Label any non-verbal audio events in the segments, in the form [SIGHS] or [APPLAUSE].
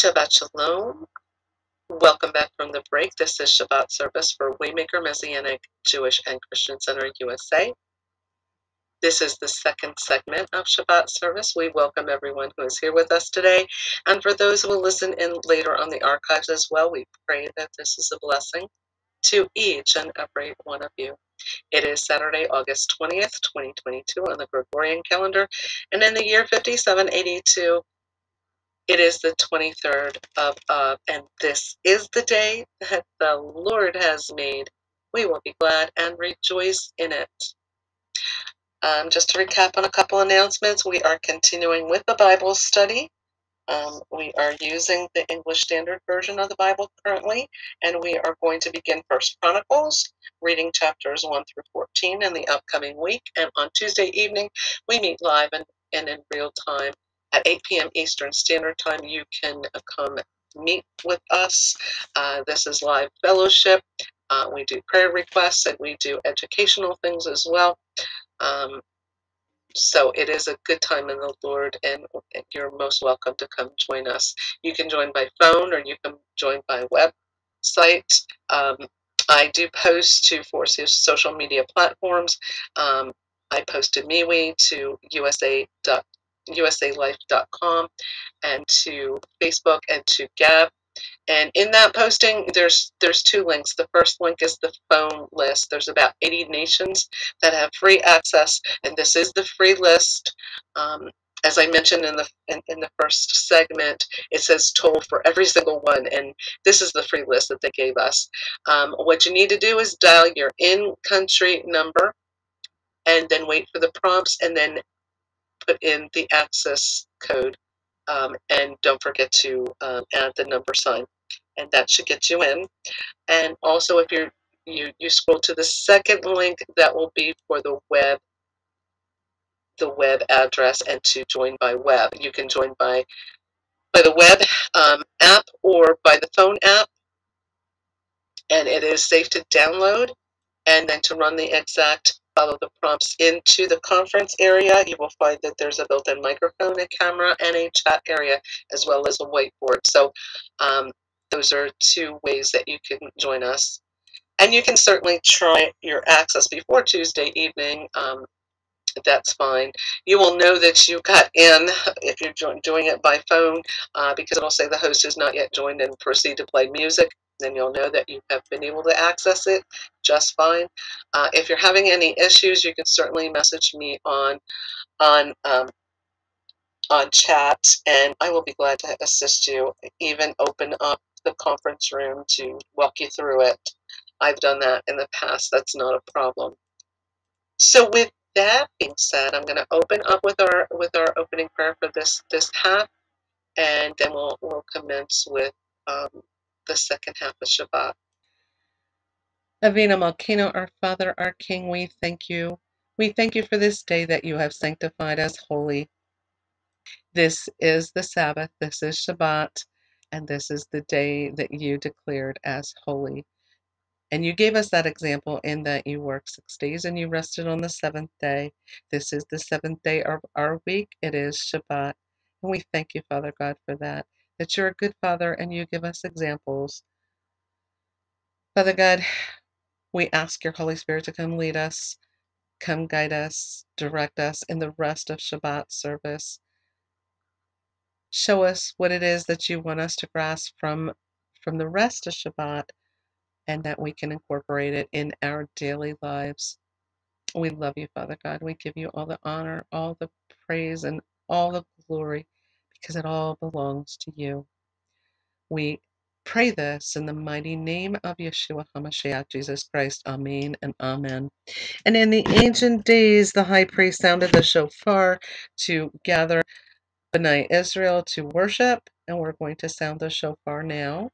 Shabbat Shalom. Welcome back from the break. This is Shabbat service for Way Maker Messianic Jewish and Christian Center USA. This is the second segment of Shabbat service. We welcome everyone who is here with us today. And for those who will listen in later on the archives as well, we pray that this is a blessing to each and every one of you. It is Saturday, August 20th, 2022 on the Gregorian calendar. And in the year 5782, it is the 23rd of Av, and this is the day that the Lord has made. We will be glad and rejoice in it. Um, just to recap on a couple announcements, we are continuing with the Bible study. Um, we are using the English Standard Version of the Bible currently, and we are going to begin First Chronicles, reading chapters 1 through 14 in the upcoming week. And on Tuesday evening, we meet live and, and in real time at 8 p.m. Eastern Standard Time. You can come meet with us. Uh, this is live fellowship. Uh, we do prayer requests and we do educational things as well. Um, so it is a good time in the Lord, and you're most welcome to come join us. You can join by phone or you can join by website. Um, I do post to four social media platforms. Um, I posted MeWe to USA.com usalife.com and to Facebook and to Gab. And in that posting, there's there's two links. The first link is the phone list. There's about 80 nations that have free access, and this is the free list. Um, as I mentioned in the in, in, the first segment, it says toll for every single one, and this is the free list that they gave us. Um, what you need to do is dial your in-country number, and then wait for the prompts, and then put in the access code um, and don't forget to um, add the number sign and that should get you in. And also if you're you, you scroll to the second link that will be for the web the web address and to join by web. You can join by by the web um, app or by the phone app. And it is safe to download and then to run the exact follow the prompts into the conference area, you will find that there's a built-in microphone, a camera, and a chat area, as well as a whiteboard. So um, those are two ways that you can join us. And you can certainly try your access before Tuesday evening. Um, that's fine. You will know that you got in if you're doing it by phone uh, because it'll say the host is not yet joined and proceed to play music then you'll know that you have been able to access it just fine. Uh, if you're having any issues, you can certainly message me on on um, on chat, and I will be glad to assist you. Even open up the conference room to walk you through it. I've done that in the past. That's not a problem. So with that being said, I'm going to open up with our with our opening prayer for this this half, and then we'll we'll commence with um, the second half of Shabbat. Avinu Malkeinu, our Father, our King, we thank you. We thank you for this day that you have sanctified as holy. This is the Sabbath, this is Shabbat, and this is the day that you declared as holy. And you gave us that example in that you worked six days and you rested on the seventh day. This is the seventh day of our week. It is Shabbat. And we thank you, Father God, for that that you're a good Father and you give us examples. Father God, we ask your Holy Spirit to come lead us, come guide us, direct us in the rest of Shabbat service. Show us what it is that you want us to grasp from, from the rest of Shabbat and that we can incorporate it in our daily lives. We love you, Father God. We give you all the honor, all the praise, and all the glory because it all belongs to you. We pray this in the mighty name of Yeshua HaMashiach, Jesus Christ. Amen and Amen. And in the ancient days, the high priest sounded the shofar to gather B'nai Israel to worship, and we're going to sound the shofar now.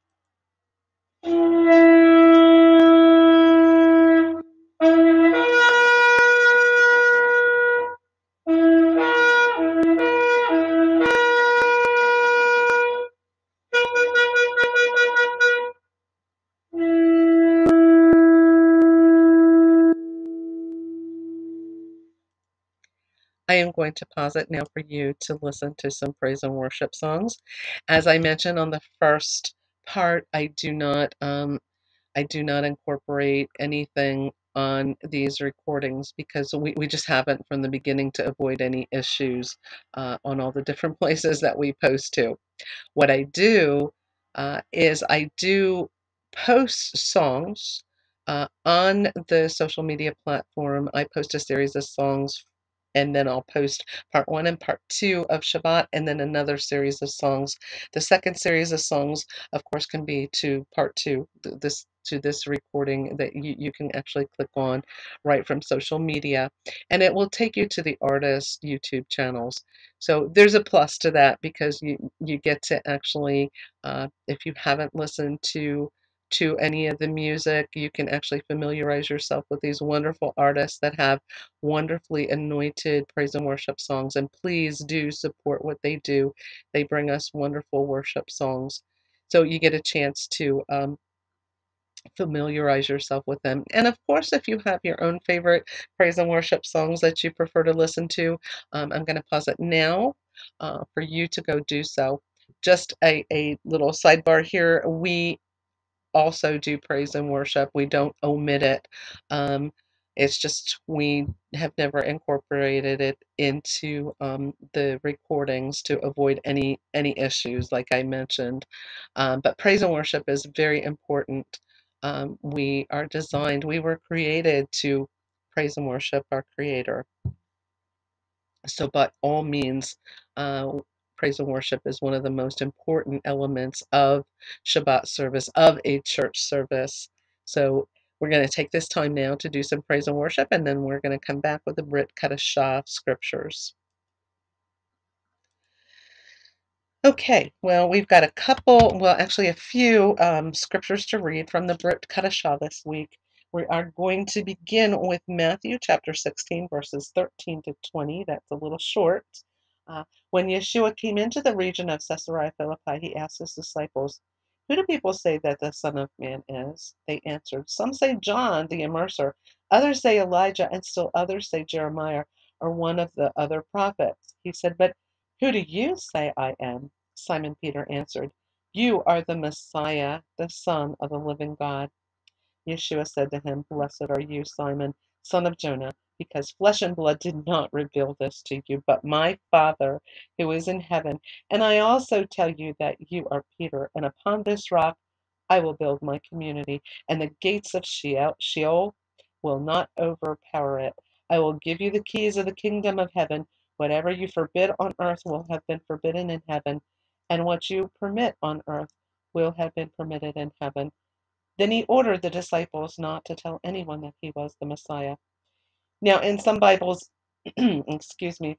Am going to pause it now for you to listen to some praise and worship songs. As I mentioned on the first part, I do not um, I do not incorporate anything on these recordings because we, we just haven't from the beginning to avoid any issues uh, on all the different [LAUGHS] places that we post to. What I do uh, is I do post songs uh, on the social media platform. I post a series of songs and then I'll post part one and part two of Shabbat, and then another series of songs. The second series of songs, of course, can be to part two, this to this recording that you, you can actually click on right from social media, and it will take you to the artist YouTube channels. So there's a plus to that because you you get to actually, uh, if you haven't listened to to any of the music. You can actually familiarize yourself with these wonderful artists that have wonderfully anointed praise and worship songs. And please do support what they do. They bring us wonderful worship songs. So you get a chance to um, familiarize yourself with them. And of course, if you have your own favorite praise and worship songs that you prefer to listen to, um, I'm going to pause it now uh, for you to go do so. Just a, a little sidebar here. We also do praise and worship. We don't omit it. Um, it's just we have never incorporated it into um, the recordings to avoid any any issues, like I mentioned. Um, but praise and worship is very important. Um, we are designed, we were created to praise and worship our Creator. So, by all means, uh, praise and worship is one of the most important elements of Shabbat service, of a church service. So we're going to take this time now to do some praise and worship, and then we're going to come back with the Brit Chadashah scriptures. Okay, well, we've got a couple, well, actually a few um, scriptures to read from the Brit Chadashah this week. We are going to begin with Matthew chapter 16, verses 13 to 20. That's a little short. Uh, when Yeshua came into the region of Caesarea Philippi, he asked his disciples, Who do people say that the Son of Man is? They answered, Some say John the Immerser, others say Elijah, and still others say Jeremiah or one of the other prophets. He said, But who do you say I am? Simon Peter answered, You are the Messiah, the Son of the living God. Yeshua said to him, Blessed are you, Simon, son of Jonah because flesh and blood did not reveal this to you, but my Father who is in heaven. And I also tell you that you are Peter, and upon this rock I will build my community, and the gates of Sheol will not overpower it. I will give you the keys of the kingdom of heaven. Whatever you forbid on earth will have been forbidden in heaven, and what you permit on earth will have been permitted in heaven. Then he ordered the disciples not to tell anyone that he was the Messiah. Now, in some Bibles, [CLEARS THROAT] excuse me,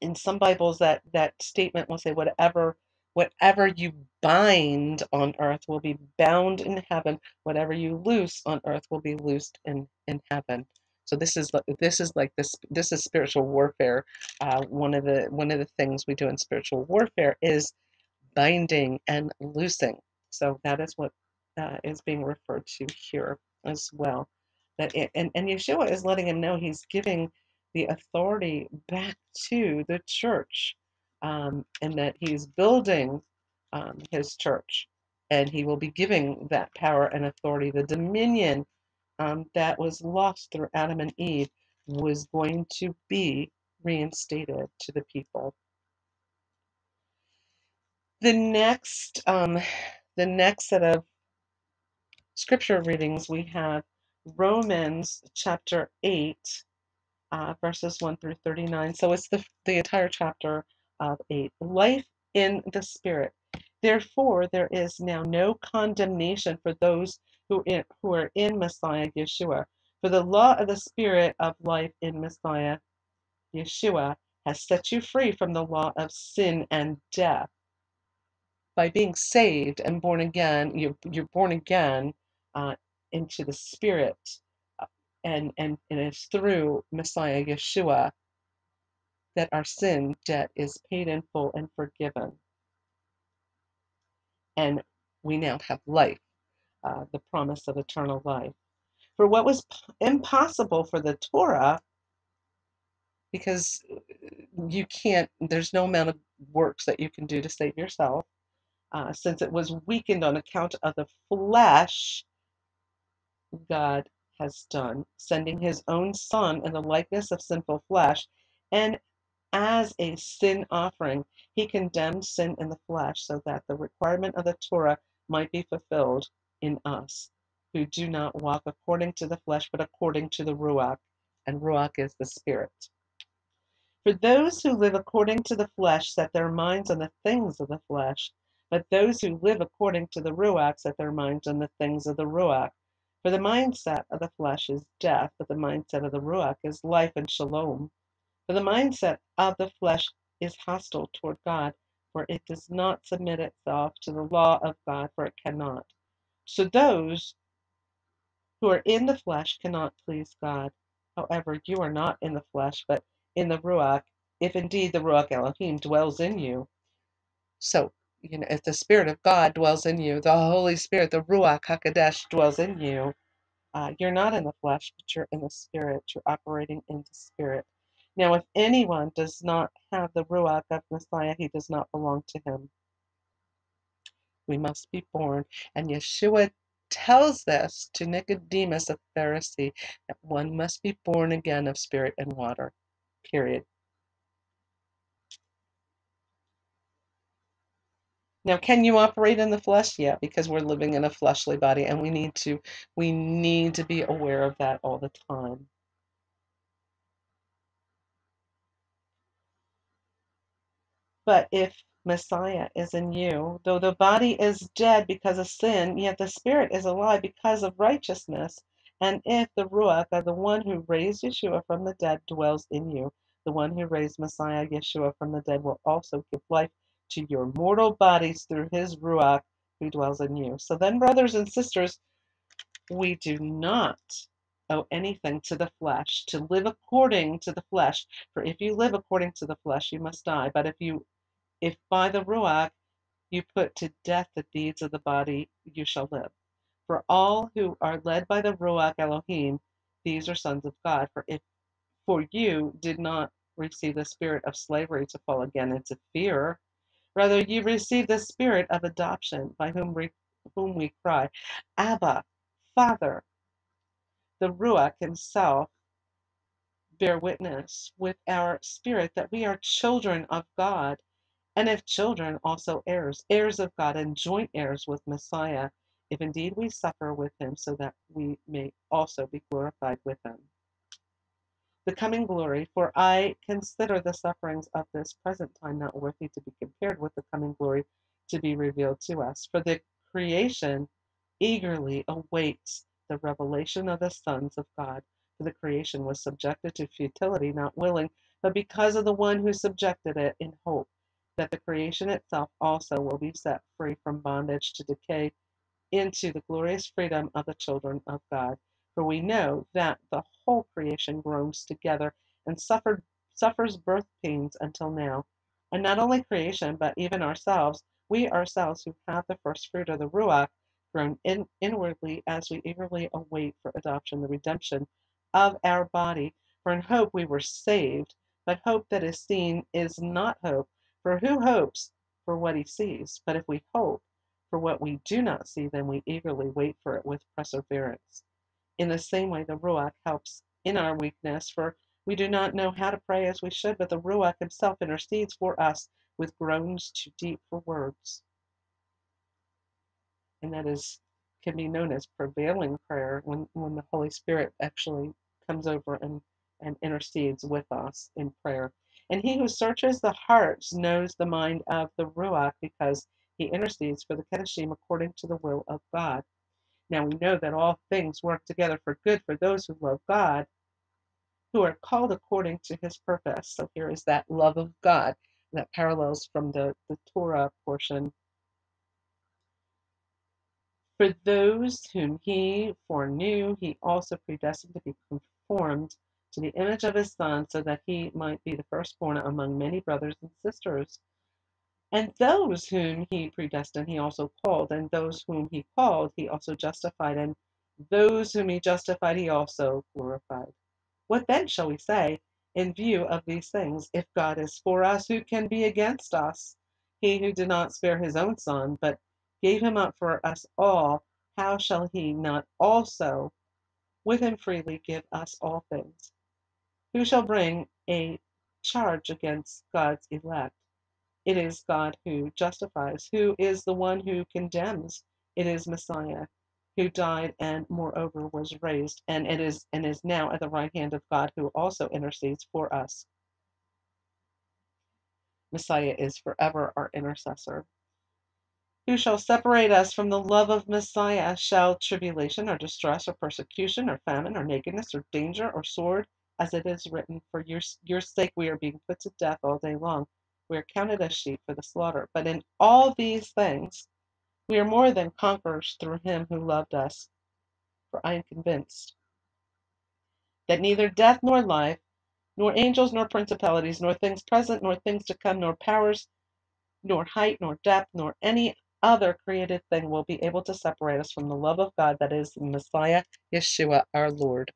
in some Bibles, that that statement will say, "Whatever, whatever you bind on earth will be bound in heaven. Whatever you loose on earth will be loosed in in heaven." So this is this is like this this is spiritual warfare. Uh, one of the one of the things we do in spiritual warfare is binding and loosing. So that is what uh, is being referred to here as well that it, and, and Yeshua is letting him know he's giving the authority back to the church um, and that he's building um, his church and he will be giving that power and authority. The dominion um, that was lost through adam and eve was going to be reinstated to the people. The next um, the next set of scripture readings we have Romans chapter 8, uh, verses 1 through 39. So it's the, the entire chapter of 8. Life in the Spirit. Therefore, there is now no condemnation for those who, in, who are in Messiah Yeshua. For the law of the Spirit of life in Messiah Yeshua has set you free from the law of sin and death. By being saved and born again, you're, you're born again uh, into the Spirit, uh, and, and, and it's through Messiah Yeshua that our sin debt is paid in full and forgiven. And we now have life, uh, the promise of eternal life. For what was impossible for the Torah because you can't, there's no amount of works that you can do to save yourself. Uh, since it was weakened on account of the flesh, God has done, sending his own Son in the likeness of sinful flesh, and as a sin offering, he condemned sin in the flesh so that the requirement of the Torah might be fulfilled in us, who do not walk according to the flesh, but according to the Ruach, and Ruach is the Spirit. For those who live according to the flesh set their minds on the things of the flesh, but those who live according to the Ruach set their minds on the things of the Ruach. For the mindset of the flesh is death, but the mindset of the Ruach is life and shalom. For the mindset of the flesh is hostile toward God, for it does not submit itself to the law of God, for it cannot. So those who are in the flesh cannot please God. However, you are not in the flesh, but in the Ruach, if indeed the Ruach Elohim dwells in you. So, you know, if the Spirit of God dwells in you, the Holy Spirit, the Ruach HaKodesh dwells in you, uh, you're not in the flesh, but you're in the Spirit. You're operating in the Spirit. Now, if anyone does not have the Ruach of Messiah, he does not belong to him. We must be born. And Yeshua tells this to Nicodemus, a Pharisee, that one must be born again of spirit and water. Period. Now, can you operate in the flesh? Yeah, because we're living in a fleshly body and we need to we need to be aware of that all the time. But if Messiah is in you, though the body is dead because of sin, yet the spirit is alive because of righteousness. And if the Ruach the one who raised Yeshua from the dead dwells in you, the one who raised Messiah Yeshua from the dead will also give life to your mortal bodies through his Ruach who dwells in you. So then, brothers and sisters, we do not owe anything to the flesh to live according to the flesh. For if you live according to the flesh, you must die. But if you if by the Ruach you put to death the deeds of the body, you shall live. For all who are led by the Ruach Elohim, these are sons of God. For if for you did not receive the spirit of slavery to fall again into fear, rather you receive the spirit of adoption, by whom we, whom we cry, Abba, Father. The Ruach himself bear witness with our spirit that we are children of God and if children, also heirs, heirs of God, and joint heirs with Messiah, if indeed we suffer with him, so that we may also be glorified with him. The coming glory, for I consider the sufferings of this present time not worthy to be compared with the coming glory to be revealed to us. For the creation eagerly awaits the revelation of the sons of God. For the creation was subjected to futility, not willing, but because of the one who subjected it in hope that the creation itself also will be set free from bondage to decay into the glorious freedom of the children of God. For we know that the whole creation groans together and suffered, suffers birth pains until now. And not only creation, but even ourselves, we ourselves who have the first fruit of the Ruach, groan in, inwardly as we eagerly await for adoption, the redemption of our body. For in hope we were saved, but hope that is seen is not hope. For who hopes for what he sees? But if we hope for what we do not see, then we eagerly wait for it with perseverance. In the same way, the Ruach helps in our weakness, for we do not know how to pray as we should, but the Ruach himself intercedes for us with groans too deep for words. And that is can be known as prevailing prayer when, when the Holy Spirit actually comes over and, and intercedes with us in prayer. And he who searches the hearts knows the mind of the Ruach because he intercedes for the Kedoshim according to the will of God. Now we know that all things work together for good for those who love God, who are called according to his purpose. So here is that love of God that parallels from the, the Torah portion. For those whom he foreknew, he also predestined to be conformed to the image of his son, so that he might be the firstborn among many brothers and sisters. And those whom he predestined, he also called, and those whom he called, he also justified, and those whom he justified, he also glorified. What then shall we say? in view of these things. If God is for us, who can be against us? He who did not spare his own son, but gave him up for us all, how shall he not also with him freely give us all things? Who shall bring a charge against God's elect? It is God who justifies. Who is the one who condemns? It is Messiah who died and moreover was raised and it is and is now at the right hand of God who also intercedes for us. Messiah is forever our intercessor. Who shall separate us from the love of Messiah? Shall tribulation or distress or persecution or famine or nakedness or danger or sword? As it is written, For your, your sake we are being put to death all day long. We are counted as sheep for the slaughter. But in all these things we are more than conquerors through him who loved us. For I am convinced that neither death nor life, nor angels nor principalities, nor things present, nor things to come, nor powers, nor height, nor depth, nor any other created thing will be able to separate us from the love of God that is Messiah Yeshua our Lord.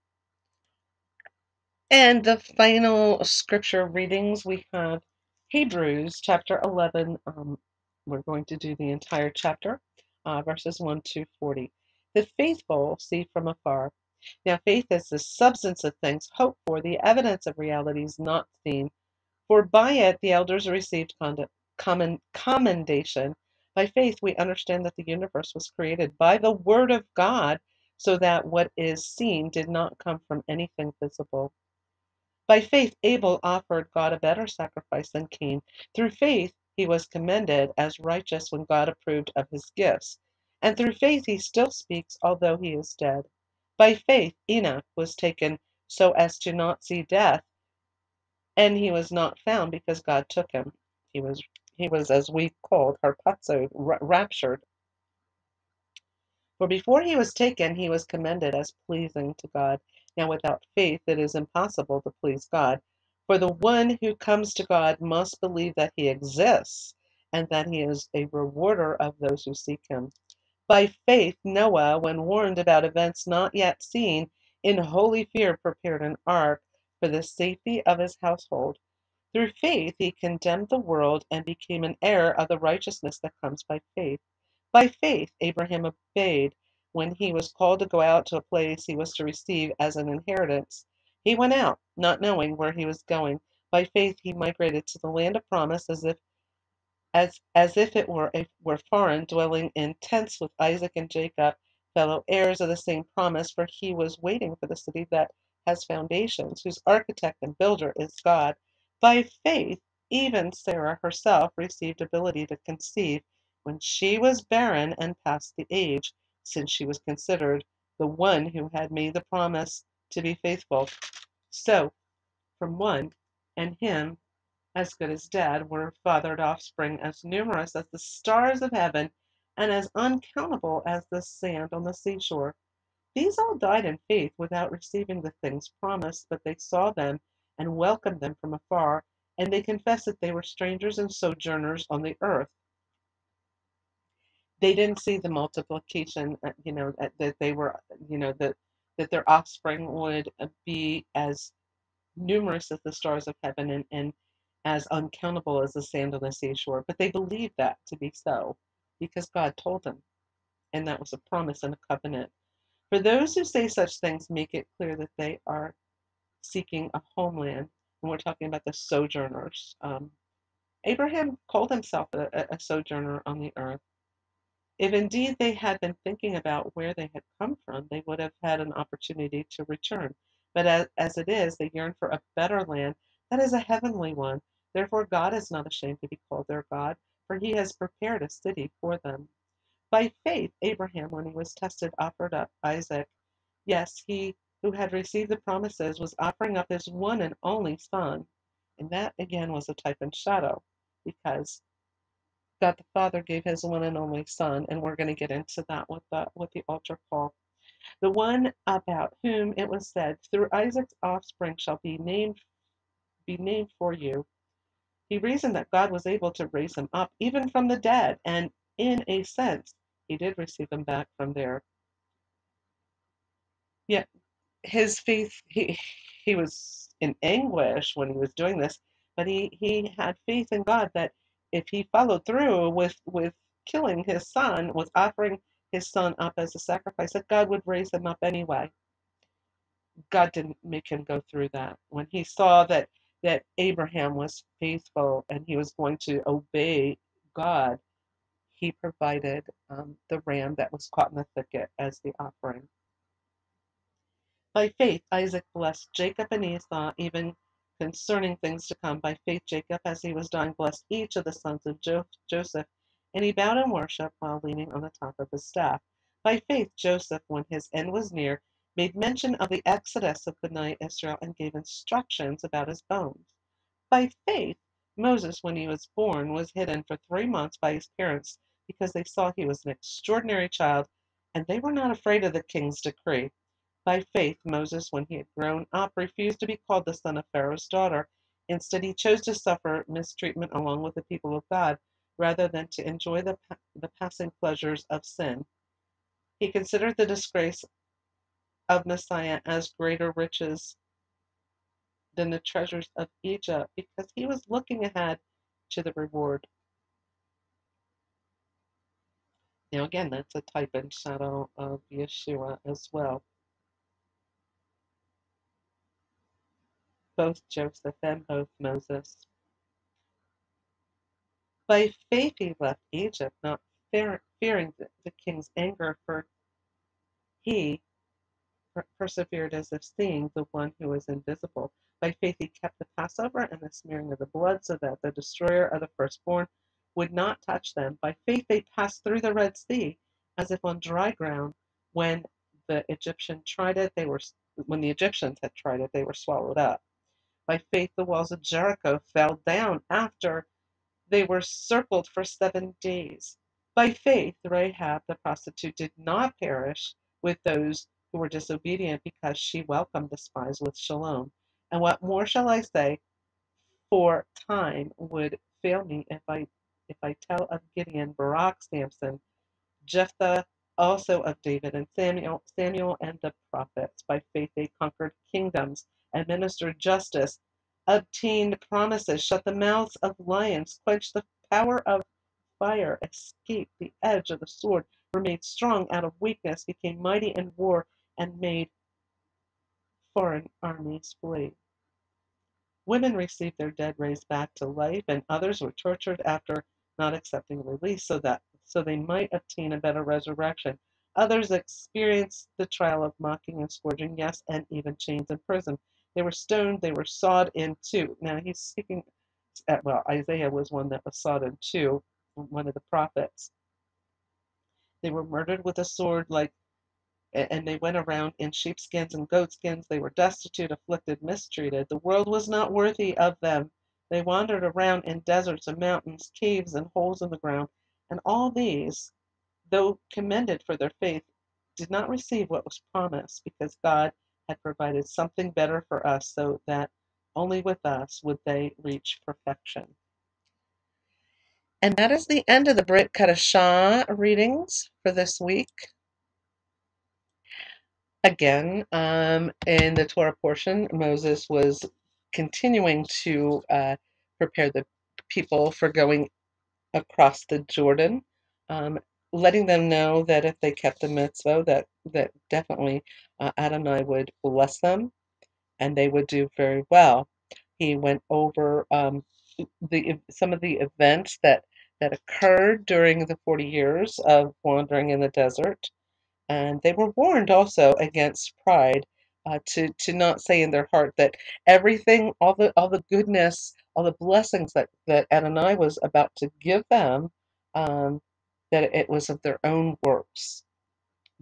And the final scripture readings we have Hebrews chapter 11. Um, we're going to do the entire chapter, uh, verses 1 to 40. The faithful see from afar. Now, faith is the substance of things hoped for, the evidence of realities not seen. For by it the elders received commendation. By faith, we understand that the universe was created by the Word of God, so that what is seen did not come from anything visible. By faith, Abel offered God a better sacrifice than Cain. Through faith, he was commended as righteous when God approved of his gifts. And through faith, he still speaks, although he is dead. By faith, Enoch was taken so as to not see death, and he was not found because God took him. He was, he was as we called harpazo, raptured. For before he was taken, he was commended as pleasing to God. Now, without faith, it is impossible to please God. For the one who comes to God must believe that he exists and that he is a rewarder of those who seek him. By faith, Noah, when warned about events not yet seen, in holy fear prepared an ark for the safety of his household. Through faith, he condemned the world and became an heir of the righteousness that comes by faith. By faith, Abraham obeyed when he was called to go out to a place he was to receive as an inheritance. He went out, not knowing where he was going. By faith he migrated to the land of promise as if as, as if it were a, were foreign, dwelling in tents with Isaac and Jacob, fellow heirs of the same promise, for he was waiting for the city that has foundations, whose architect and builder is God. By faith, even Sarah herself received ability to conceive when she was barren and past the age since she was considered the one who had made the promise to be faithful. So, from one, and him as good as dead, were fathered offspring as numerous as the stars of heaven and as uncountable as the sand on the seashore. These all died in faith without receiving the things promised, but they saw them and welcomed them from afar, and they confessed that they were strangers and sojourners on the earth they didn't see the multiplication, uh, you know, that they were, you know, that that their offspring would uh, be as numerous as the stars of heaven and, and as uncountable as the sand on the seashore. But they believed that to be so because God told them. And that was a promise and a covenant. For those who say such things, make it clear that they are seeking a homeland. And we're talking about the sojourners. Um, Abraham called himself a, a sojourner on the earth. If indeed they had been thinking about where they had come from, they would have had an opportunity to return. But as, as it is, they yearn for a better land that is a heavenly one. Therefore, God is not ashamed to be called their God, for he has prepared a city for them. By faith, Abraham, when he was tested, offered up Isaac. Yes, he who had received the promises was offering up his one and only son. And that again was a type and shadow, because God the Father gave his one and only Son, and we're going to get into that with the with the altar call. The one about whom it was said, through Isaac's offspring shall be named be named for you. He reasoned that God was able to raise him up even from the dead, and in a sense, he did receive him back from there. Yet his faith he he was in anguish when he was doing this, but he, he had faith in God that if he followed through with, with killing his son, with offering his son up as a sacrifice, that God would raise him up anyway. God didn't make him go through that. When he saw that that Abraham was faithful and he was going to obey God, he provided um, the ram that was caught in the thicket as the offering. By faith, Isaac blessed Jacob and Esau, even concerning things to come. By faith, Jacob, as he was dying, blessed each of the sons of jo- Joseph, and he bowed in worship while leaning on the top of his staff. By faith, Joseph, when his end was near, made mention of the exodus of Bnei Israel and gave instructions about his bones. By faith, Moses, when he was born, was hidden for three months by his parents because they saw he was an extraordinary child, and they were not afraid of the king's decree. By faith, Moses, when he had grown up, refused to be called the son of Pharaoh's daughter. Instead, he chose to suffer mistreatment along with the people of God rather than to enjoy the, the passing pleasures of sin. He considered the disgrace of Messiah as greater riches than the treasures of Egypt because he was looking ahead to the reward. Now, again, that's a type and shadow of Yeshua as well. Both Joseph and both Moses. By faith he left Egypt, not fearing the king's anger, for he persevered as if seeing the one who is invisible. By faith he kept the Passover and the smearing of the blood, so that the destroyer of the firstborn would not touch them. By faith they passed through the Red Sea as if on dry ground. When the Egyptian tried it, they were when the Egyptians had tried it, they were swallowed up. By faith the walls of Jericho fell down after they were circled for seven days. By faith Rahab the prostitute did not perish with those who were disobedient because she welcomed the spies with shalom. And what more shall I say? For time would fail me if I if I tell of Gideon, Barak, Samson, Jephthah, also of David and Samuel, Samuel and the prophets. By faith they conquered kingdoms, administered justice, obtained promises, shut the mouths of lions, quenched the power of fire, escaped the edge of the sword, were made strong out of weakness, became mighty in war, and made foreign armies flee. Women received their dead raised back to life, and others were tortured after not accepting release so that so they might obtain a better resurrection. Others experienced the trial of mocking and scourging, yes, and even chains and prison. They were stoned, they were sawed in two. Now he's speaking at, well, Isaiah was one that was sawed in two, one of the prophets. They were murdered with a sword like and they went around in sheepskins and goatskins. They were destitute, afflicted, mistreated. The world was not worthy of them. They wandered around in deserts and mountains, caves and holes in the ground. And all these, though commended for their faith, did not receive what was promised because God had provided something better for us so that only with us would they reach perfection. And that is the end of the Brit Chadashah readings for this week. Again, um, in the Torah portion, Moses was continuing to uh, prepare the people for going across the Jordan, um, letting them know that if they kept the mitzvah, that that definitely uh, Adonai would bless them, and they would do very well. He went over um, the some of the events that that occurred during the 40 years of wandering in the desert. And they were warned also against pride, uh, to to not say in their heart that everything, all the all the goodness, all the blessings that that Adonai was about to give them, um, that it was of their own works.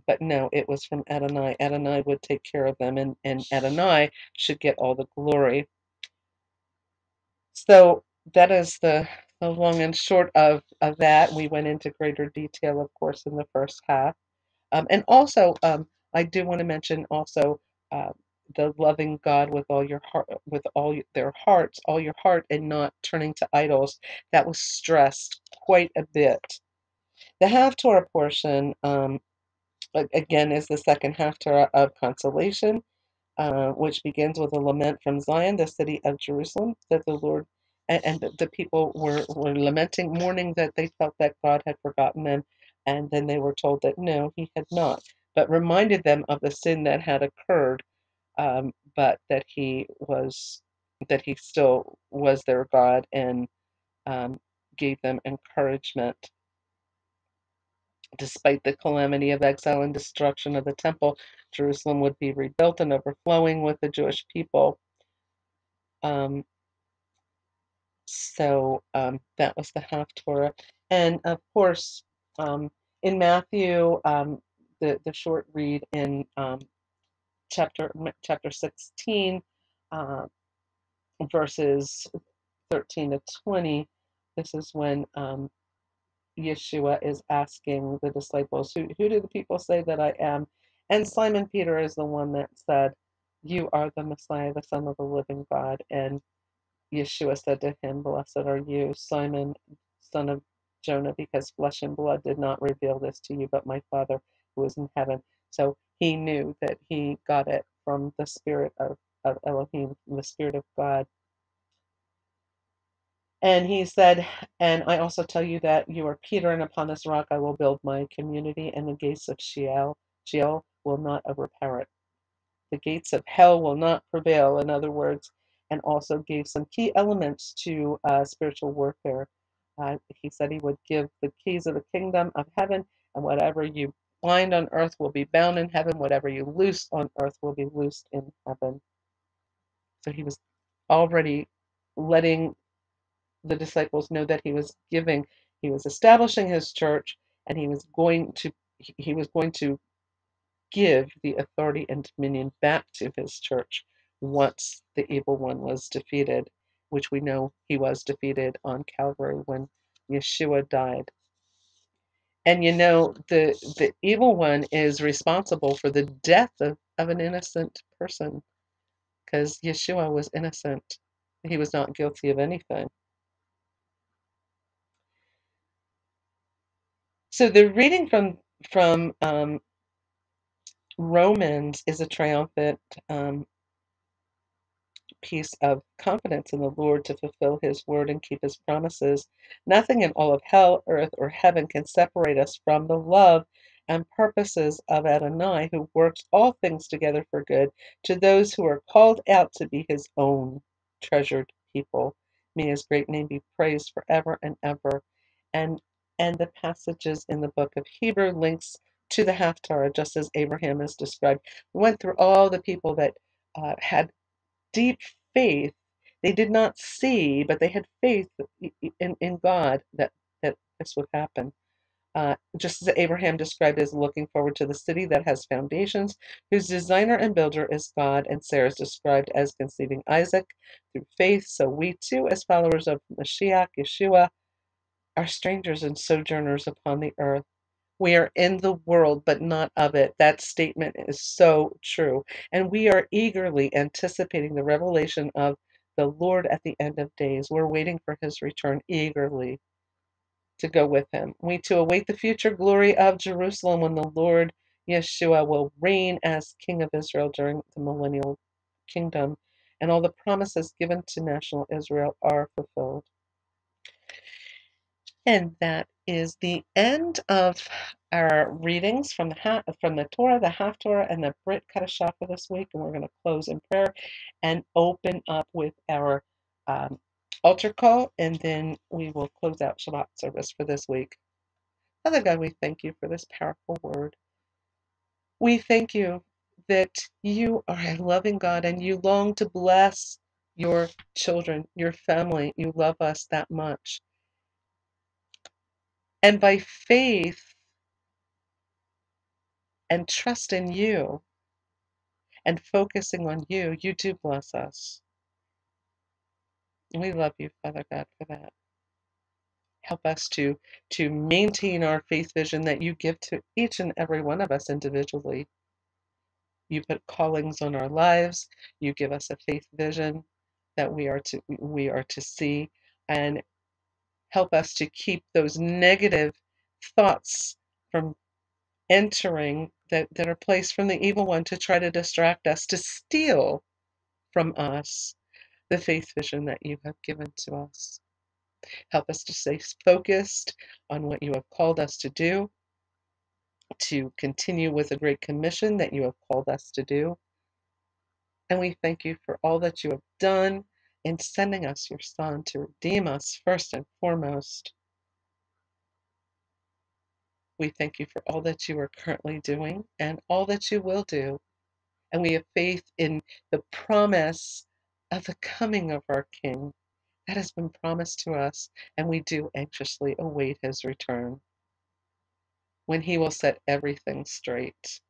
But no, it was from Adonai. Adonai would take care of them, and and Adonai should get all the glory. So that is the the long and short of of that. We went into greater detail, of course, in the first half. Um, and also, um, I do want to mention also uh, the loving God with all your heart, with all their hearts, all your heart, and not turning to idols. That was stressed quite a bit. The Haftorah portion, um, again, is the second Haftorah of consolation. uh, which begins with a lament from Zion, the city of Jerusalem, that the Lord and, and the people were, were lamenting, mourning that they felt that God had forgotten them. And then they were told that no, he had not, but reminded them of the sin that had occurred, um, but that he was, that he still was their God and um, gave them encouragement Despite the calamity of exile and destruction of the temple, Jerusalem would be rebuilt and overflowing with the Jewish people. Um, so um, that was the Haftorah. And of course, um, in Matthew, um, the, the short read in um, chapter, chapter 16, uh, verses 13 to 20, this is when um, Yeshua is asking the disciples, who, who do the people say that I am? And Simon Peter is the one that said, You are the Messiah, the Son of the living God. And Yeshua said to him, Blessed are you, Simon, son of Jonah, because flesh and blood did not reveal this to you, but my Father who is in heaven. So he knew that he got it from the Spirit of, of Elohim, the Spirit of God. And he said, And I also tell you that you are Peter, and upon this rock I will build my community, and the gates of Sheol, Sheol will not overpower it. The gates of hell will not prevail, in other words, and also gave some key elements to uh, spiritual warfare. Uh, he said he would give the keys of the kingdom of heaven, and whatever you bind on earth will be bound in heaven, whatever you loose on earth will be loosed in heaven. So he was already letting the disciples know that he was giving, he was establishing his church, and he was going to he was going to give the authority and dominion back to his church once the evil one was defeated, which we know he was defeated on Calvary when Yeshua died. And you know, the the evil one is responsible for the death of, of an innocent person because Yeshua was innocent. He was not guilty of anything. So the reading from from um, Romans is a triumphant um, piece of confidence in the Lord to fulfill His word and keep His promises. Nothing in all of hell, earth, or heaven can separate us from the love and purposes of Adonai, who works all things together for good to those who are called out to be His own treasured people. May His great name be praised forever and ever. And and the passages in the book of Hebrew links to the Haftarah, just as Abraham is described. We went through all the people that uh, had deep faith. They did not see, but they had faith in, in God that, that this would happen. Uh, just as Abraham described as looking forward to the city that has foundations, whose designer and builder is God, and Sarah is described as conceiving Isaac through faith. So we too, as followers of Mashiach, Yeshua, are strangers and sojourners upon the earth. We are in the world, but not of it. That statement is so true. And we are eagerly anticipating the revelation of the Lord at the end of days. We're waiting for his return eagerly to go with him. We to await the future glory of Jerusalem when the Lord Yeshua will reign as King of Israel during the millennial kingdom, and all the promises given to national Israel are fulfilled. And that is the end of our readings from the ha- from the Torah, the Haftorah, and the Brit Chadashah for this week. And we're going to close in prayer and open up with our um, altar call, and then we will close out Shabbat service for this week. Father God, we thank you for this powerful word. We thank you that you are a loving God and you long to bless your children, your family. You love us that much. And by faith and trust in you and focusing on you, you do bless us. We love you, Father God, for that. Help us to, to maintain our faith vision that you give to each and every one of us individually. You put callings on our lives. You give us a faith vision that we are to we are to see and help us to keep those negative thoughts from entering that, that are placed from the evil one to try to distract us, to steal from us the faith vision that you have given to us. Help us to stay focused on what you have called us to do, to continue with the great commission that you have called us to do. And we thank you for all that you have done in sending us your Son to redeem us first and foremost. We thank you for all that you are currently doing and all that you will do. And we have faith in the promise of the coming of our King that has been promised to us, and we do anxiously await his return when he will set everything straight.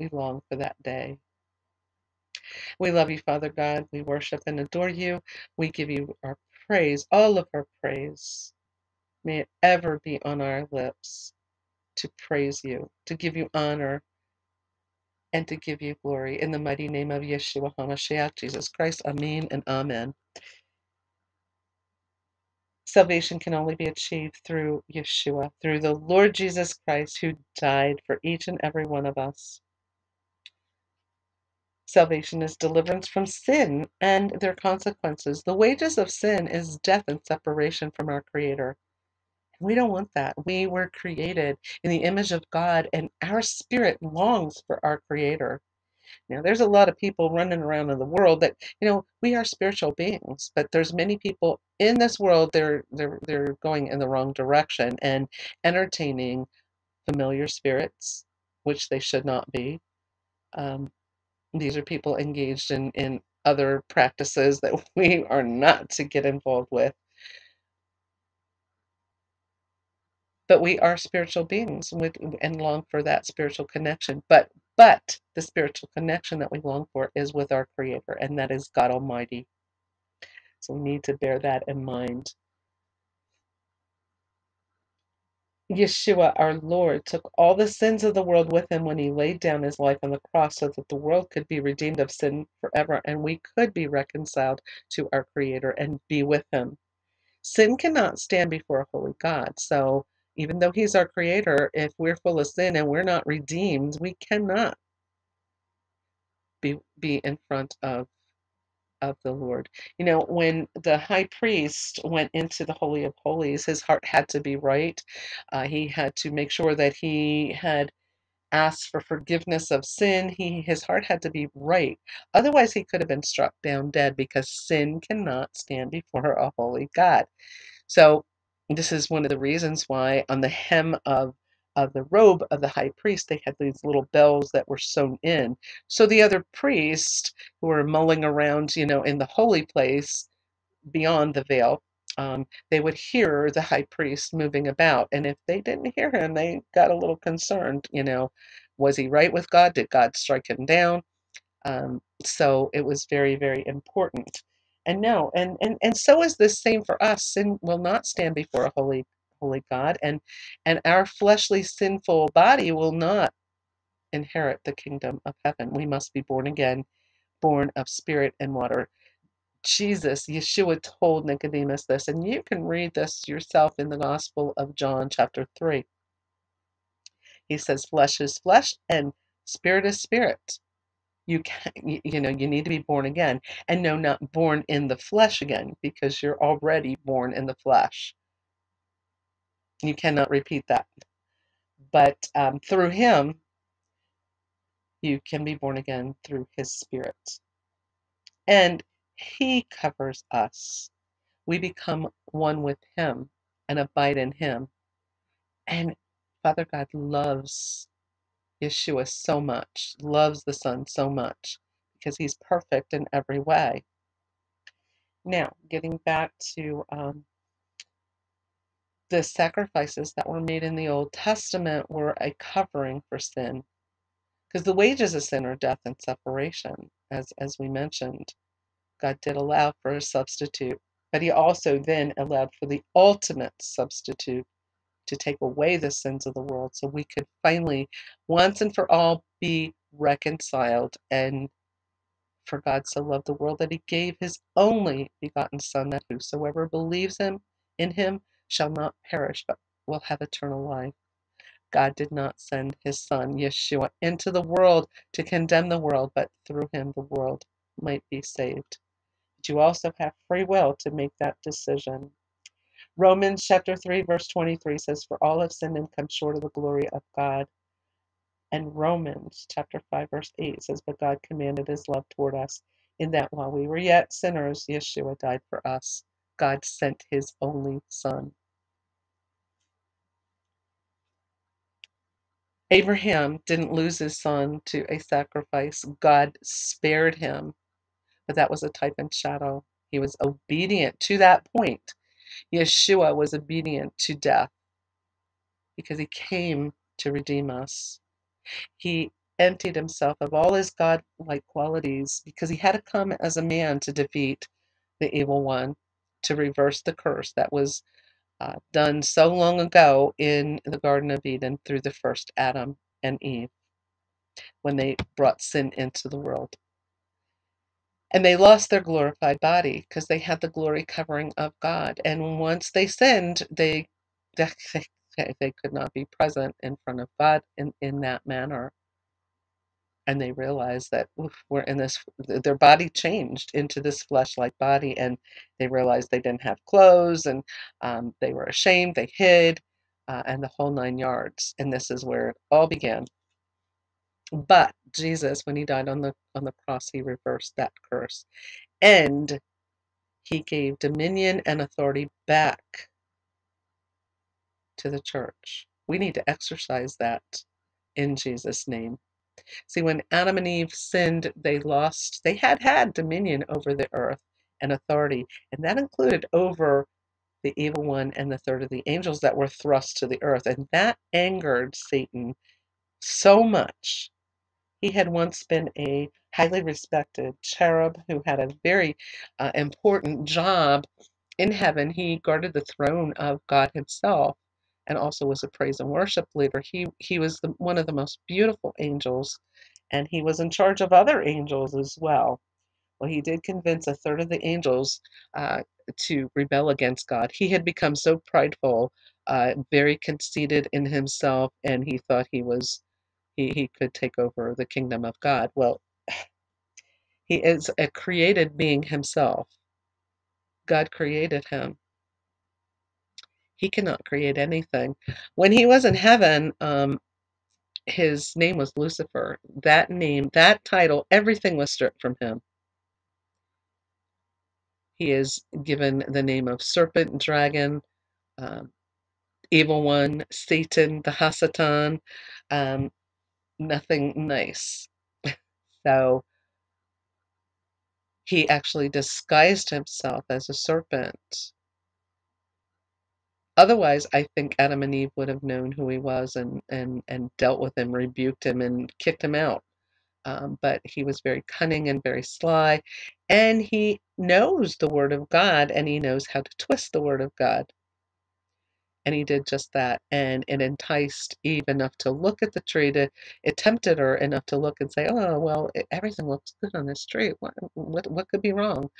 We long for that day. We love you, Father God. We worship and adore you. We give you our praise, all of our praise. May it ever be on our lips to praise you, to give you honor, and to give you glory. In the mighty name of Yeshua HaMashiach, Jesus Christ. Amen and Amen. Salvation can only be achieved through Yeshua, through the Lord Jesus Christ who died for each and every one of us. Salvation is deliverance from sin and their consequences. The wages of sin is death and separation from our Creator. We don't want that. We were created in the image of God, and our spirit longs for our Creator. Now, there's a lot of people running around in the world that, you know, we are spiritual beings, but there's many people in this world they're they're they're going in the wrong direction and entertaining familiar spirits, which they should not be. Um, these are people engaged in in other practices that [LAUGHS] we are not to get involved with. but we are spiritual beings with, and long for that spiritual connection. But but the spiritual connection that we long for is with our creator and that is god almighty. So we need to bear that in mind Yeshua, our Lord, took all the sins of the world with him when he laid down his life on the cross so that the world could be redeemed of sin forever and we could be reconciled to our Creator and be with him. Sin cannot stand before a holy God. So even though he's our creator, if we're full of sin and we're not redeemed, we cannot be be in front of of the Lord. You know, when the high priest went into the Holy of Holies, his heart had to be right. Uh, he had to make sure that he had asked for forgiveness of sin. He his heart had to be right. Otherwise, he could have been struck down dead because sin cannot stand before a holy God. So this is one of the reasons why on the hem of of the robe of the high priest they had these little bells that were sewn in. So the other priests who were mulling around you know in the holy place beyond the veil um, they would hear the high priest moving about and if they didn't hear him they got a little concerned you know was he right with god? Did god strike him down? Um, so it was very very important. And no, and, and and so is the same for us. Sin will not stand before a holy holy God, and and our fleshly sinful body will not inherit the kingdom of heaven. We must be born again, born of spirit and water. Jesus, Yeshua told Nicodemus this, and you can read this yourself in the Gospel of John, chapter 3. He says, Flesh is flesh and spirit is spirit you can you know you need to be born again and no not born in the flesh again because you're already born in the flesh you cannot repeat that. But um, through him you can be born again through his spirit. And he covers us. We become one with him and abide in him. And father god loves Yeshua so much, loves the Son so much, because he's perfect in every way. Now, getting back to um, the sacrifices that were made in the Old Testament were a covering for sin, because the wages of sin are death and separation, as, as we mentioned. God did allow for a substitute, but he also then allowed for the ultimate substitute to take away the sins of the world so we could finally, once and for all, be reconciled. And for God so loved the world that he gave his only begotten Son, that whosoever believes him in him shall not perish, but will have eternal life. God did not send his son, Yeshua, into the world to condemn the world, but through him the world might be saved. But you also have free will to make that decision. Romans chapter 3, verse 23 says, For all have sinned and come short of the glory of God. And Romans chapter 5, verse 8 says, But God commanded his love toward us, in that while we were yet sinners, Yeshua died for us. God sent his only Son. Abraham didn't lose his son to a sacrifice. God spared him, but that was a type and shadow. He was obedient to that point. Yeshua was obedient to death because he came to redeem us. He emptied himself of all his God-like qualities because he had to come as a man to defeat the evil one, to reverse the curse that was uh, done so long ago in the Garden of Eden through the first Adam and Eve when they brought sin into the world. And they lost their glorified body because they had the glory covering of God. And once they sinned, [LAUGHS] they they, they could not be present in front of God in, in that manner and they realized that oof, we're in this their body changed into this flesh-like body and they realized they didn't have clothes and um, they were ashamed they hid uh, and the whole nine yards and this is where it all began. But jesus when he died on the on the cross he reversed that curse and he gave dominion and authority back to the church. We need to exercise that in jesus name See, when Adam and Eve sinned, they lost, they had had dominion over the earth and authority, and that included over the evil one and the third of the angels that were thrust to the earth. And that angered Satan so much. He had once been a highly respected cherub who had a very uh, important job in heaven. He guarded the throne of God Himself and also was a praise and worship leader. He he was the, one of the most beautiful angels, and he was in charge of other angels as well. Well, he did convince a third of the angels uh, to rebel against God. He had become so prideful, uh, very conceited in himself, and he thought he was he, he could take over the kingdom of God. Well, [SIGHS] he is a created being himself. God created him he cannot create anything. When he was in heaven, um, his name was Lucifer. That name, that title, everything was stripped from him. He is given the name of serpent, dragon, um, evil one, Satan, the Hasatan, um, nothing nice. [LAUGHS] so he actually disguised himself as a serpent Otherwise, I think Adam and Eve would have known who he was and and and dealt with him, rebuked him, and kicked him out. Um, but he was very cunning and very sly, and he knows the word of God, and he knows how to twist the word of God. And he did just that, and it enticed Eve enough to look at the tree. To it tempted her enough to look and say, "Oh well, everything looks good on this tree. What what what could be wrong?"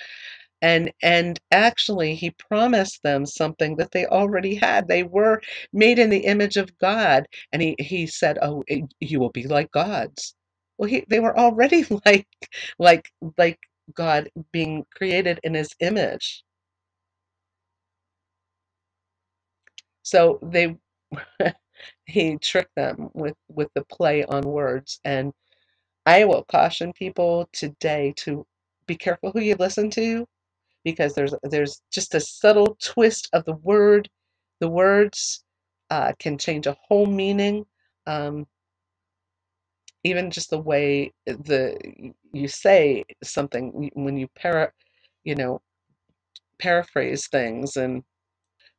And and actually he promised them something that they already had. They were made in the image of god and he he said oh eh, you will be like gods. Well he, they were already [LAUGHS] like like like god being created in his image. So they [LAUGHS] he tricked them with with the play on words and i will caution people today to be careful who you listen to because there's there's just a subtle twist of the word. The words uh, can change a whole meaning. Um, even just the way the you say something when you para, you know, paraphrase things and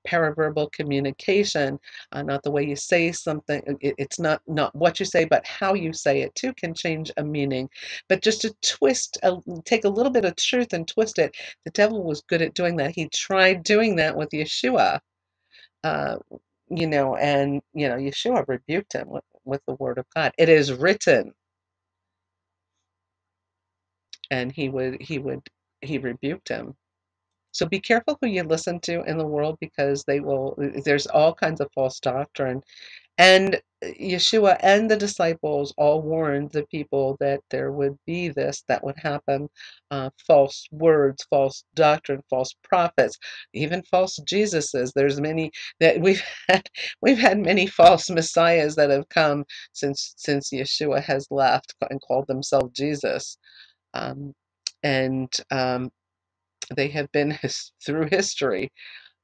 paraverbal communication, uh, not the way you say something. It, it's not not what you say, but how you say it too can change a meaning. But just to twist, a, take a little bit of truth and twist it. The devil was good at doing that. He tried doing that with Yeshua, uh, you know, and you know Yeshua rebuked him with, with the word of God. It is written, and he would he would he rebuked him so be careful who you listen to in the world because they will, there's all kinds of false doctrine. And Yeshua and the disciples all warned the people that there would be this, that would happen uh, false words, false doctrine, false prophets, even false Jesuses. There's many that we've had, we've had many false messiahs that have come since since Yeshua has left and called themselves Jesus. Um, and um, they have been his, through history.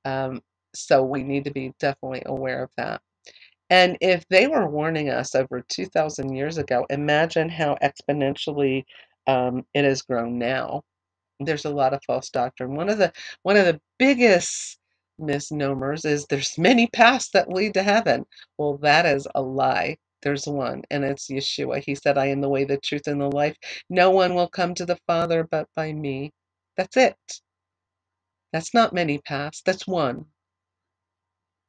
Um, so we need to be definitely aware of that. And if they were warning us over 2,000 years ago, imagine how exponentially um, it has grown now. There's a lot of false doctrine. One of the one of the biggest misnomers is there's many paths that lead to heaven. Well, that is a lie. There's one, and it's Yeshua. He said, I am the way, the truth, and the life. No one will come to the Father but by me. That's it. That's not many paths. That's one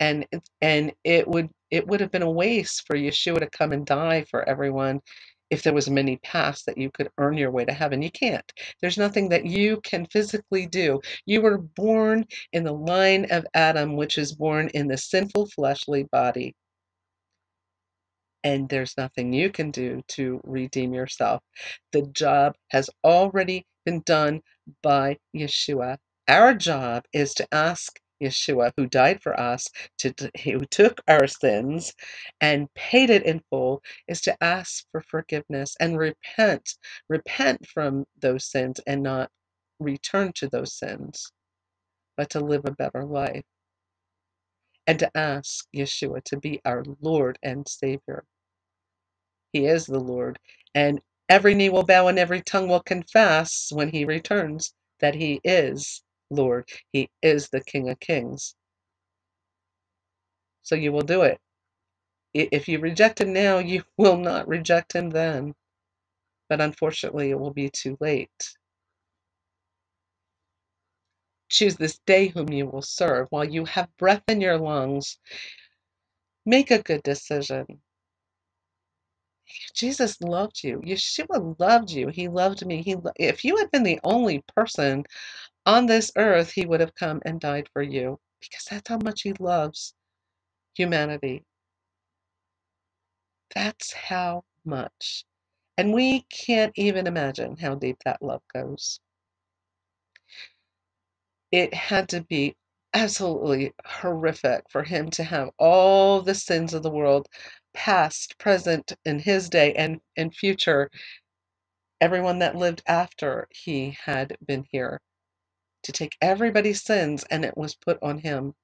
and and it would it would have been a waste for Yeshua to come and die for everyone if there was many paths that you could earn your way to heaven. You can't. There's nothing that you can physically do. You were born in the line of Adam, which is born in the sinful fleshly body and there's nothing you can do to redeem yourself. The job has already been done by Yeshua. Our job is to ask Yeshua, who died for us, to, who took our sins and paid it in full, is to ask for forgiveness and repent. Repent from those sins and not return to those sins, but to live a better life. And to ask Yeshua to be our Lord and Savior. He is the Lord. And every knee will bow and every tongue will confess when he returns that he is Lord. He is the King of Kings. So you will do it. If you reject him now, you [LAUGHS] will not reject him then. But unfortunately, it will be too late. Choose this day whom you will serve. While you have breath in your lungs, make a good decision. Jesus loved you. Yeshua loved you. He loved me. He if you had been the only person on this earth, he would have come and died for you because that's how much he loves humanity. That's how much. And we can't even imagine how deep that love goes. It had to be absolutely horrific for him to have all the sins of the world past, present, in his day, and in future, everyone that lived after he had been here, to take everybody's sins and it was put on him.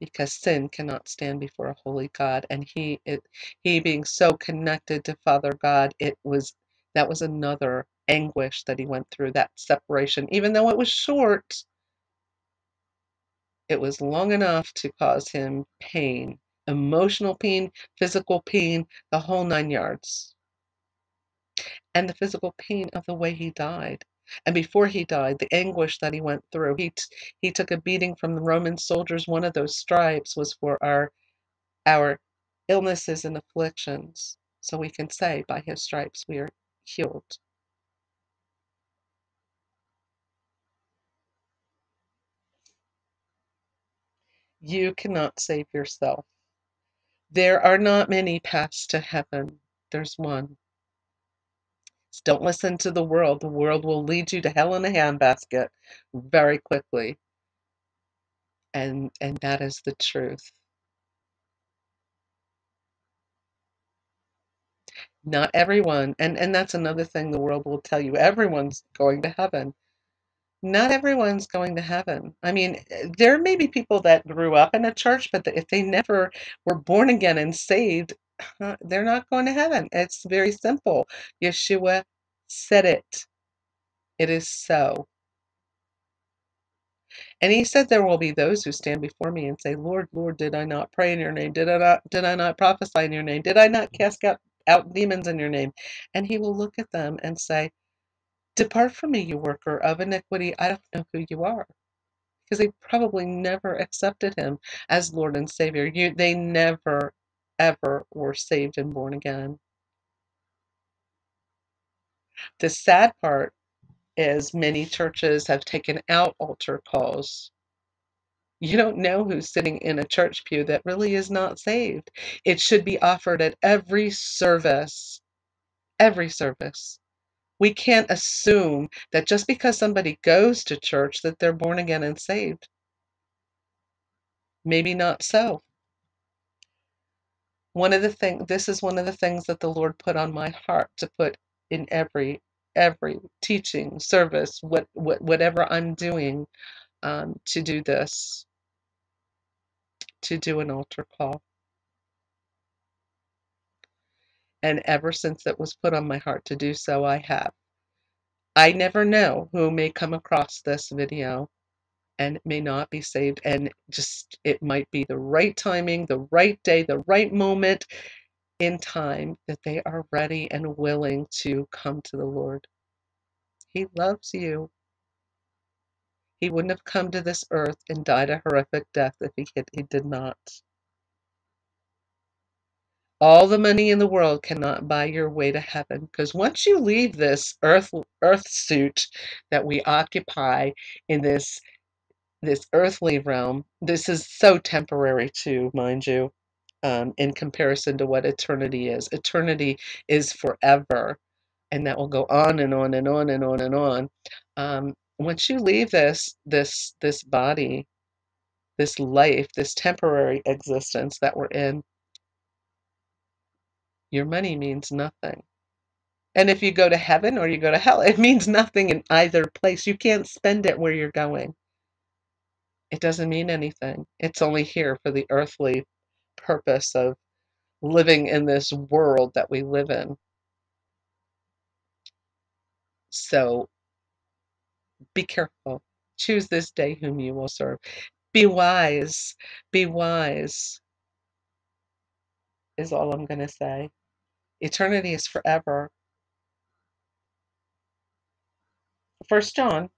Because sin cannot stand before a holy God, and he it he being so connected to Father God, it was that was another anguish that he went through, that separation, even though it was short it was long enough to cause him pain, emotional pain, physical pain, the whole nine yards. And the physical pain of the way he died. And before he died, the anguish that he went through, he, he took a beating from the Roman soldiers. One of those stripes was for our, our illnesses and afflictions. So we can say, by his stripes we are healed. You cannot save yourself. There are not many paths to heaven. There's one. So don't listen to the world. The world will lead you to hell in a handbasket very quickly. And and that is the truth. Not everyone, and, and that's another thing the world will tell you. Everyone's going to heaven not everyone's going to heaven. I mean, eh, there may be people that grew up in a church, but if they never were born again and saved, they're not going to heaven. It's very simple. Yeshua said it. It is so. And he said there will be those who stand before me and say, Lord, Lord, did I not pray in your name? Did I not did I not prophesy in your name? Did I not cast out, out demons in your name? And he will look at them and say, Depart from me, you worker of iniquity. I don't know who you are. Because they probably never accepted him as Lord and Savior. You, they never, ever were saved and born again. The sad part is many churches have taken out altar calls You don't know who's sitting in a church pew that really is not saved. It should be offered at every service. Every service. We can't assume that just because somebody goes to church that they're born again and saved. Maybe not so. One of the thing this is one of the things that the Lord put on my heart to put in every every teaching service what, what whatever I'm doing um, to do this to do an altar call and ever since it was put on my heart to do so I have I never know who may come across this video and may not be saved and just it might be the right timing the right day the right moment in time that they are ready and willing to come to the Lord. He loves you. He wouldn't have come to this earth and died a horrific death if he, he did not. All the money in the world cannot buy your way to heaven because once you leave this earth earth suit that we occupy in this this earthly realm, this is so temporary too, mind you um, in comparison to what eternity is. Eternity is forever, and that will go on and on and on and on and on. Um, once you leave this this this body, this life, this temporary existence that we're in, your money means nothing. And if you go to heaven or you go to hell, it [LAUGHS] means nothing in either place. You can't spend it where you're going. It doesn't mean anything. It's only here for the earthly purpose of living in this world that we live in. So be careful. Choose this day whom you will serve. Be wise. Be wise, is all I'm going to say. Eternity is forever. First John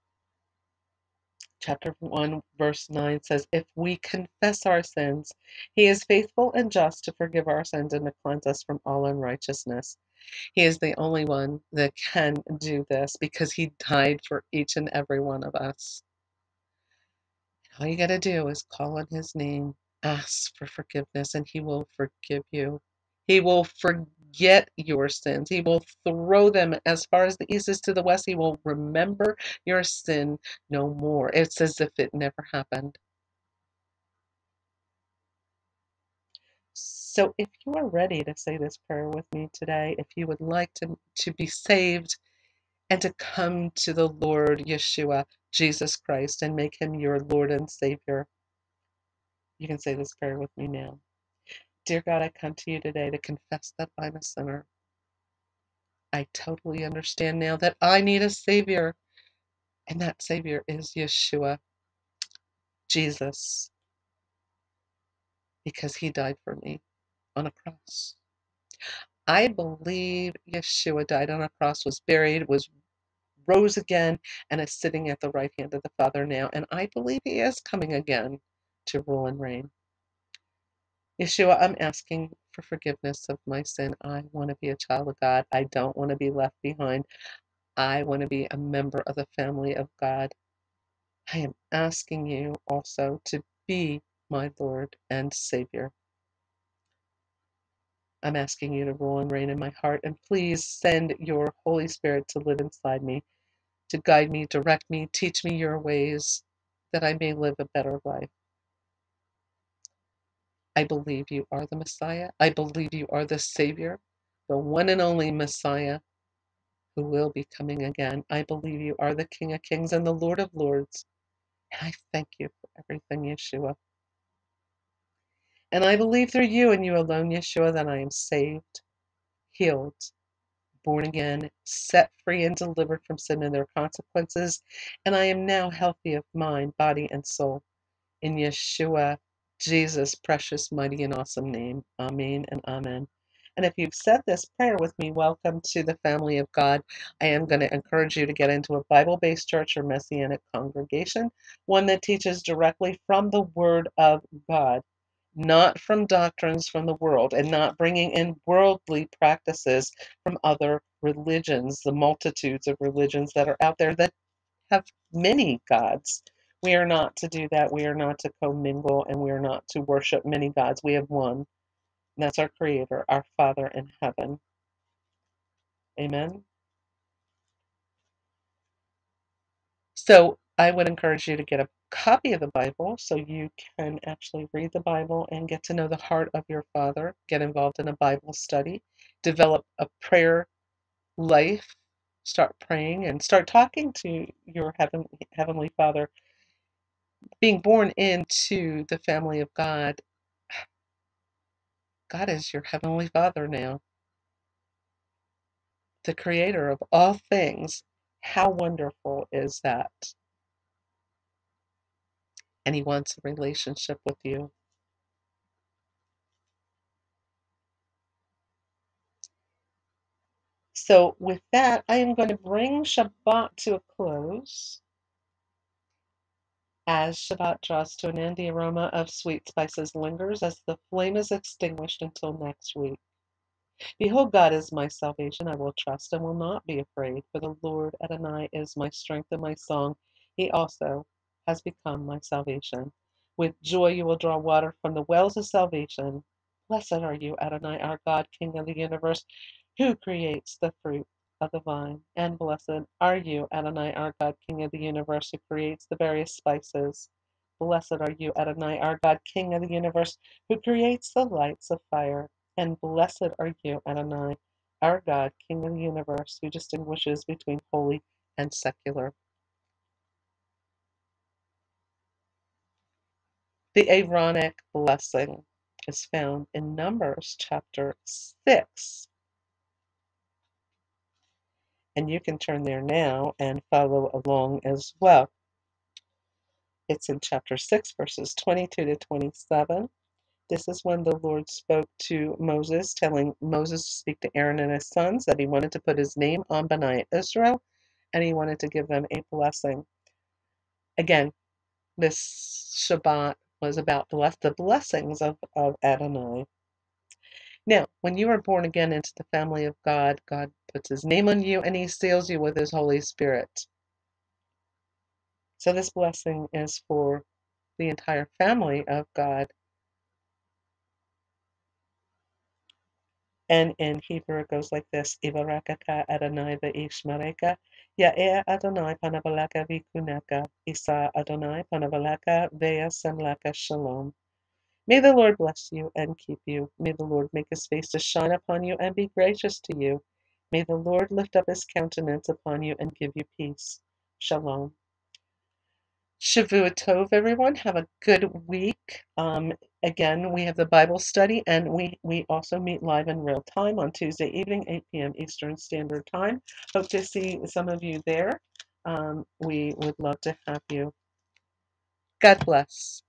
chapter 1 verse 9 says if we confess our sins he is faithful and just to forgive our sins and to cleanse us from all unrighteousness. He is the only one that can do this because he died for each and every one of us. All you got to do is call on his name ask for forgiveness and he will forgive you. He will forget your sins. He will throw them as far as the east is to the west. He will remember your sin no more. It's as if it never happened. So if you are ready to say this prayer with me today, if you would like to, to be saved and to come to the Lord Yeshua, Jesus Christ, and make him your Lord and Savior, you can say this prayer with me now. Dear God, I come to you today to confess that I'm a sinner. I totally understand now that I need a Savior, and that Savior is Yeshua, Jesus, because He died for me on a cross. I believe Yeshua died on a cross, was buried, was rose again, and is sitting at the right hand of the Father now. And I believe He is coming again to rule and reign. Yeshua, I'm asking for forgiveness of my sin. I want to be a child of God. I don't want to be left behind. I want to be a member of the family of God. I am asking you also to be my Lord and Savior. I'm asking you to rule and reign in my heart, and please send your Holy Spirit to live inside me, to guide me, direct me, teach me your ways, that I may live a better life. I believe you are the Messiah. I believe you are the Savior, the one and only Messiah who will be coming again. I believe you are the King of Kings and the Lord of Lords. And I thank you for everything, Yeshua. And I believe through you and you alone, Yeshua, that I am saved, healed, born again, set free, and delivered from sin and their consequences. And I am now healthy of mind, body, and soul. In Yeshua, Jesus' precious, mighty, and awesome name. Amen and amen. And if you've said this prayer with me, welcome to the family of God. I am going to encourage you to get into a Bible based church or messianic congregation, one that teaches directly from the Word of God, not from doctrines from the world, and not bringing in worldly practices from other religions, the multitudes of religions that are out there that have many gods We are not to do that. We are not to commingle and we are not to worship many gods. We have one, and that's our Creator, our Father in heaven. Amen. So I would encourage you to get a copy of the Bible so you can actually read the Bible and get to know the heart of your Father, get involved in a Bible study, develop a prayer life, start praying and start talking to your heaven, Heavenly Father. Being born into the family of God, God is your Heavenly Father now, the Creator of all things. How wonderful is that? And He wants a relationship with you. So, with that, I am going to bring Shabbat to a close. As Shabbat draws to an end, the aroma of sweet spices lingers as the flame is extinguished until next week. Behold, God is my salvation. I will trust and will not be afraid, for the Lord Adonai is my strength and my song. He also has become my salvation. With joy you will draw water from the wells of salvation. Blessed are you, Adonai, our God, King of the universe, who creates the fruit of the vine. And blessed are you, Adonai, our God, King of the universe, who creates the various spices. Blessed are you, Adonai, our God, King of the universe, who creates the lights of fire. And blessed are you, Adonai, our God, King of the universe, who distinguishes between holy and secular. The Aaronic blessing is found in Numbers chapter 6. And you can turn there now and follow along as well. It's in chapter 6, verses 22 to 27. This is when the Lord spoke to Moses, telling Moses to speak to Aaron and his sons that he wanted to put his name on B'nai Israel and he wanted to give them a blessing. Again, this Shabbat was about the blessings of, of Adonai. Now, when you are born again into the family of God, God puts his name on you and he seals you with his Holy Spirit. So this blessing is for the entire family of God. And in Hebrew it goes like this, Ibarakata Adonai ve'ishmareka, Ya'eh Adonai panabalaka vikuneka, Isa Adonai panabalaka ve'asemlaka shalom. May the Lord bless you and keep you. May the Lord make his face to shine upon you and be gracious to you. May the Lord lift up his countenance upon you and give you peace. Shalom. Shavua Tov, everyone. Have a good week. Um, again, we have the Bible study, and we, we also meet live in real time on Tuesday evening, 8 p.m. Eastern Standard Time. Hope to see some of you there. Um, we would love to have you. God bless.